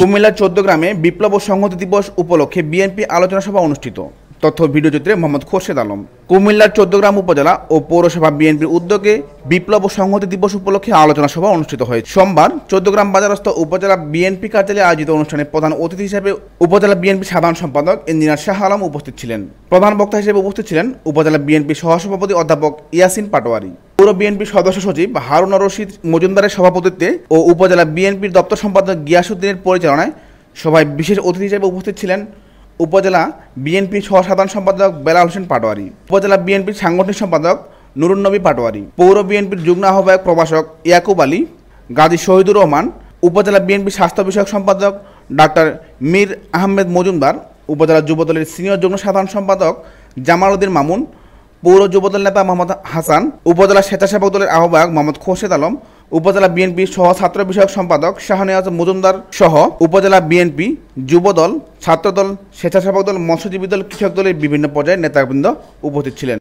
কুমিল্লার চোদ্দ গ্রামে বিপ্লব ও সংহতি দিবস উপলক্ষে বিএনপি আলোচনা সভা অনুষ্ঠিত। তথ্য ভিডিওচিত্রে মোহাম্মদ খোরশেদ আলম। কুমিল্লার চোদ্দগ্রাম উপজেলা ও পৌরসভা বিএনপির উদ্যোগে বিপ্লব ও সংহতি দিবস উপলক্ষে আলোচনা সভা অনুষ্ঠিত হয় সোমবার চোদ্দগ্রাম বাজারস্থ উপজেলা বিএনপি কার্যালয়ে আয়োজিত অনুষ্ঠানে প্রধান অতিথি হিসেবে উপজেলা বিএনপি সাধারণ সম্পাদক ইঞ্জিনিয়ার শাহ আলম উপস্থিত ছিলেন। প্রধান বক্তা হিসেবে উপস্থিত ছিলেন উপজেলা বিএনপি সহসভাপতি অধ্যাপক ইয়াসিন পাটোয়ারি। পৌর বিএনপির সদস্য সচিব হারুন রশিদ মজুমদারের সভাপতিত্বে ও উপজেলা বিএনপির দপ্তর সম্পাদক গিয়াসুদ্দিনের পরিচালনায় সভায় বিশেষ অতিথি হিসেবে উপস্থিত ছিলেন উপজেলা বিএনপির সহ সাধারণ সম্পাদক বেলাল হোসেন পাটোয়ারি, উপজেলা বিএনপির সাংগঠনিক সম্পাদক নুরুন নবী পাটোয়ারি, পৌর বিএনপির যুগ্ম আহ্বায়ক প্রভাষক ইয়াকুব আলী, গাজী শহীদুর রহমান, উপজেলা বিএনপির স্বাস্থ্য বিষয়ক সম্পাদক ডাক্তার মীর আহমেদ মজুমদার, উপজেলা যুবদলের সিনিয়র যুগ্ম সাধারণ সম্পাদক জামাল উদ্দিন মামুন পৌর যুবদল নেতা মোহাম্মদ হাসান, উপজেলা স্বেচ্ছাসেবক দলের আহ্বায়ক মোহাম্মদ খোরশেদ আলম, উপজেলা বিএনপি সহ ছাত্র বিষয়ক সম্পাদক শাহনিয়াজ মজুমদার সহ উপজেলা বিএনপি যুবদল, ছাত্রদল, স্বেচ্ছাসেবক দল, মৎস্যজীবী দল, কৃষক দলের বিভিন্ন পর্যায়ের নেতাবৃন্দ উপস্থিত ছিলেন।